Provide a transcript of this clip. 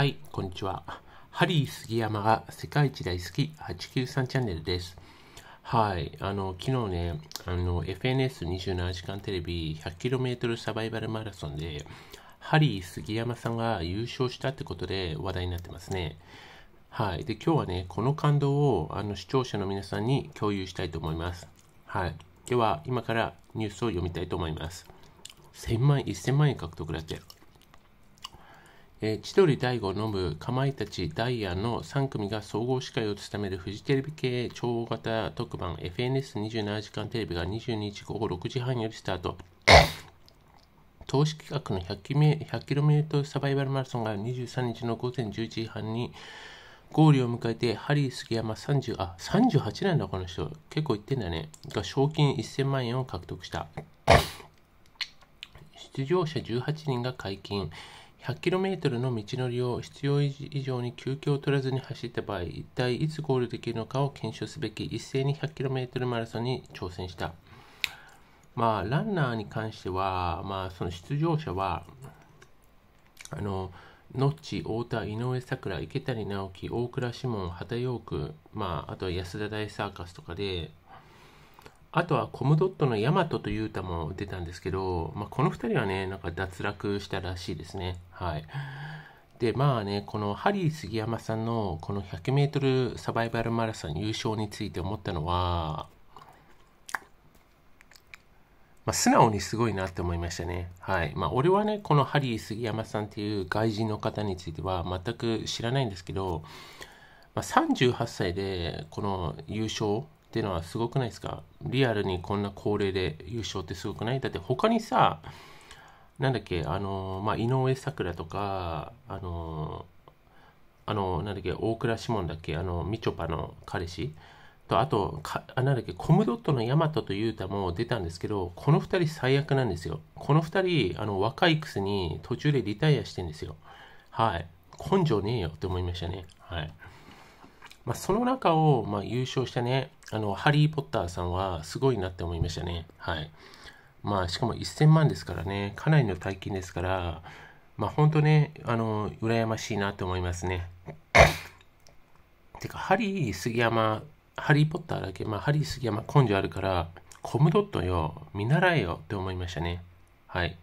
はい、こんにちは。ハリー杉山が世界一大好き893チャンネルです。はい、あの、昨日ね、あの、FNS27 時間テレビ 100km サバイバルマラソンで、ハリー杉山さんが優勝したってことで話題になってますね。はい。で、今日はね、この感動をあの視聴者の皆さんに共有したいと思います。はい。では、今からニュースを読みたいと思います。1000万、1000万円獲得だって。えー千鳥大悟ノブかまいたちダイアンの3組が総合司会を務めるフジテレビ系超大型特番 FNS27 時間テレビが22日午後6時半よりスタート。投資企画の 100km サバイバルマラソンが23日の午前11時半にゴールを迎えてハリー杉山30あ38なんだこの人。結構言ってんだね。が賞金1000万円を獲得した。出場者18人が解禁。100km の道のりを必要以上に休憩を取らずに走った場合一体いつゴールできるのかを検証すべき。一斉に 100km マラソンに挑戦した。まあランナーに関してはまあその出場者はあのノッチ、太田、井上咲楽、池谷直樹、大倉志門、畑陽区、まあ、あとは安田大サーカスとかで、あとはコムドットのヤマトとユータも出たんですけど、まあ、この2人はね、なんか脱落したらしいですね。はい。で、まあね、このハリー杉山さんのこの 100m サバイバルマラソン優勝について思ったのは、まあ、素直にすごいなって思いましたね。はい。まあ、俺はね、このハリー杉山さんっていう外人の方については全く知らないんですけど、まあ、38歳でこの優勝っていうのはすごくないですか？リアルにこんな高齢で優勝ってすごくない？だって他にさ、なんだっけ、あの、まあ、井上咲楽とか、あの、あの、なんだっけ、大倉志門だっけ、あの、みちょぱの彼氏？と、あと、かあなんだっけ、コムドットのヤマトとユータも出たんですけど、この2人最悪なんですよ。この2人、あの、若いくせに途中でリタイアしてんですよ。はい。根性ねえよって思いましたね。はい。まあ、その中を、まあ、優勝したね、あの、ハリー・ポッターさんはすごいなって思いましたね。はい。まあ、しかも1000万ですからね、かなりの大金ですから、まあ、本当ね、あの、羨ましいなって思いますね。てか、ハリー杉山、ハリー・ポッターだけ、まあ、ハリー杉山根性あるから、コムドットよ、見習えよって思いましたね。はい。